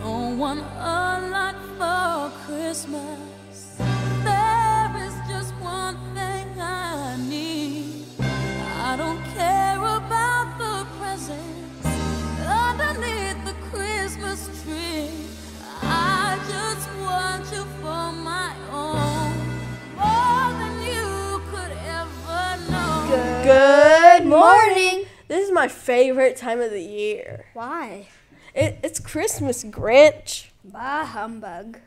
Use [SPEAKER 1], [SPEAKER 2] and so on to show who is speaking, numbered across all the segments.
[SPEAKER 1] don't want a lot for Christmas. There is just one thing I need. I don't care about the presents underneath the Christmas tree. I just want you for my own, more than you could ever know.
[SPEAKER 2] Good morning. My favorite time of the year.
[SPEAKER 3] Why?
[SPEAKER 2] It, it's Christmas, Grinch.
[SPEAKER 3] Bah humbug.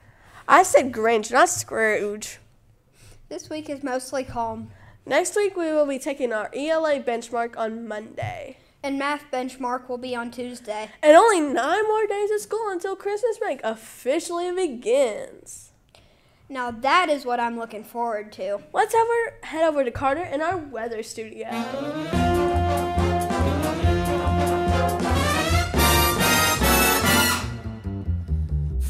[SPEAKER 2] I said Grinch, not Scrooge.
[SPEAKER 3] This week is mostly calm.
[SPEAKER 2] Next week we will be taking our ELA benchmark on Monday.
[SPEAKER 3] And math benchmark will be on Tuesday.
[SPEAKER 2] And only nine more days of school until Christmas break officially begins.
[SPEAKER 3] Now that is what I'm looking forward to.
[SPEAKER 2] Let's have our, head over to Carter in our weather studio.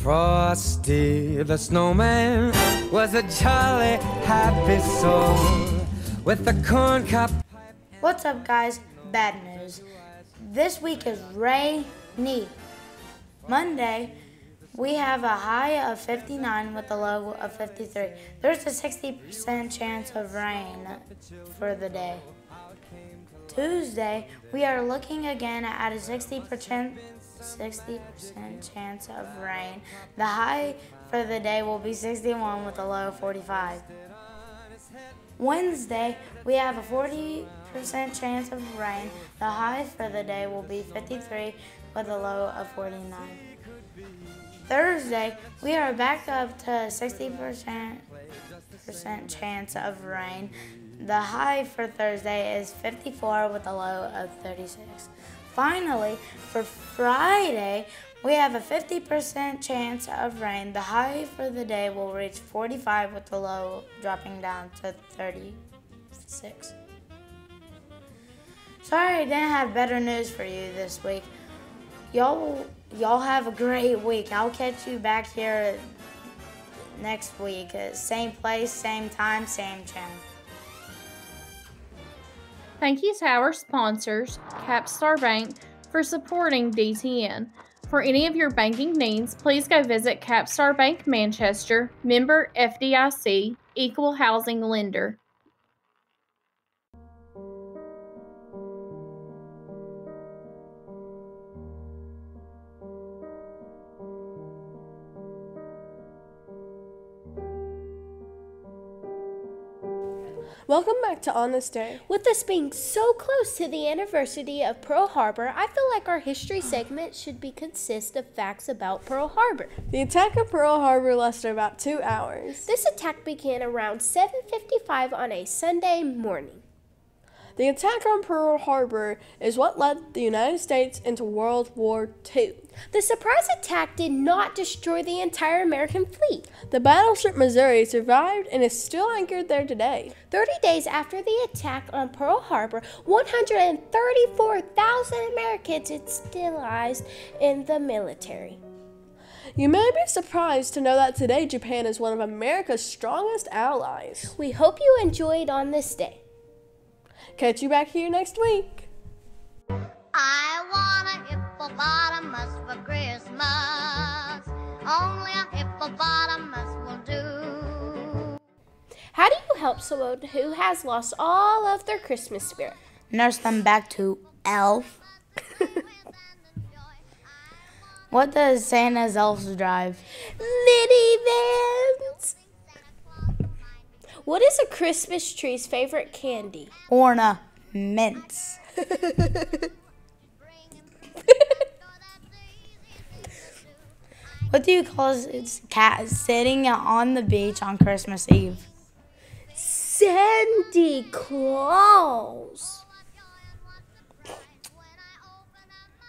[SPEAKER 4] Frosty the snowman was a jolly, happy soul with a corn cob.
[SPEAKER 5] What's up, guys? Bad news. This week is rainy. Monday, we have a high of 59 with a low of 53. There's a 60% chance of rain for the day. Tuesday, we are looking again at a 60% 60% chance of rain. The high for the day will be 61 with a low of 45. Wednesday, we have a 40% chance of rain. The high for the day will be 53 with a low of 49. Thursday, we are back up to 60% chance of rain. The high for Thursday is 54 with a low of 36. Finally, for Friday, we have a 50% chance of rain. The high for the day will reach 45 with the low dropping down to 36. Sorry I didn't have better news for you this week. Y'all y'all have a great week. I'll catch you back here next week. Uh, Same place, same time, same channel.
[SPEAKER 6] Thank you to our sponsors, Capstar Bank, for supporting DTN. For any of your banking needs, please go visit Capstar Bank Manchester, member FDIC, equal housing lender.
[SPEAKER 2] Welcome back to On This Day.
[SPEAKER 7] With us being so close to the anniversary of Pearl Harbor, I feel like our history segment should be consist of facts about Pearl Harbor.
[SPEAKER 2] The attack of Pearl Harbor lasted about two hours.
[SPEAKER 7] This attack began around 7:55 on a Sunday morning.
[SPEAKER 2] The attack on Pearl Harbor is what led the United States into World War II.
[SPEAKER 7] The surprise attack did not destroy the entire American fleet.
[SPEAKER 2] The battleship Missouri survived and is still anchored there today.
[SPEAKER 7] 30 days after the attack on Pearl Harbor, 134,000 Americans enlist in the military.
[SPEAKER 2] You may be surprised to know that today Japan is one of America's strongest allies.
[SPEAKER 7] We hope you enjoyed on this day.
[SPEAKER 2] Catch you back here next week.
[SPEAKER 8] I want a hippopotamus for Christmas. Only a hippopotamus will do.
[SPEAKER 7] How do you help someone who has lost all of their Christmas spirit?
[SPEAKER 5] Nurse them back to elf. What does Santa's elves drive?
[SPEAKER 7] Minivans! What is a Christmas tree's favorite candy?
[SPEAKER 5] Ornaments. What do you call a cat sitting on the beach on Christmas Eve?
[SPEAKER 7] Sandy Claus.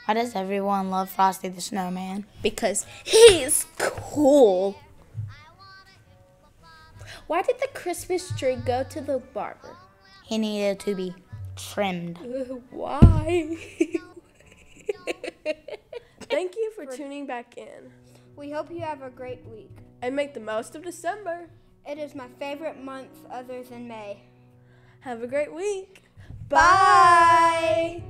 [SPEAKER 5] Why does everyone love Frosty the Snowman?
[SPEAKER 7] Because he's cool. Why did the Christmas tree go to the barber?
[SPEAKER 5] He needed to be trimmed.
[SPEAKER 2] Why? Thank you for tuning back in
[SPEAKER 3] We hope you have a great week.
[SPEAKER 2] and make the most of December.
[SPEAKER 3] It is my favorite month other than May.
[SPEAKER 2] Have a great week.
[SPEAKER 3] Bye.